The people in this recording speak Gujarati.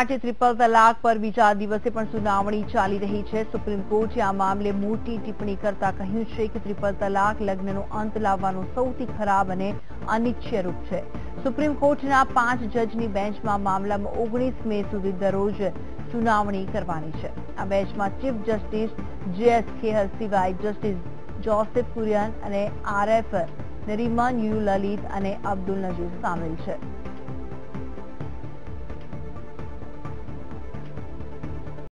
માટે ટ્રિપલ તલાક પર બીજા દિવસે પણ સુનાવણી ચાલી રહી છે. સુપ્રીમ કોર્ટે આ મામલે મોટી ટિપ્પણી કરતા કહ્યું છે કે ટ્રિપલ તલાક લગ્નનો અંત લાવવાનો સૌથી ખરાબ અને અનિચ્છ્ય રૂપ છે. સુપ્રીમ કોર્ટના પાંચ જજની બેન્ચમાં મામલામાં ઓગણીસ મે સુધી દરરોજ સુનાવણી કરવાની છે. આ બેન્ચમાં ચીફ જસ્ટિસ જેએસ ખેહર સિવાય જસ્ટિસ જોસેફ કુરિયન અને આરએફ નરીમાન યુ લલિત અને અબ્દુલ નજીર સામેલ છે.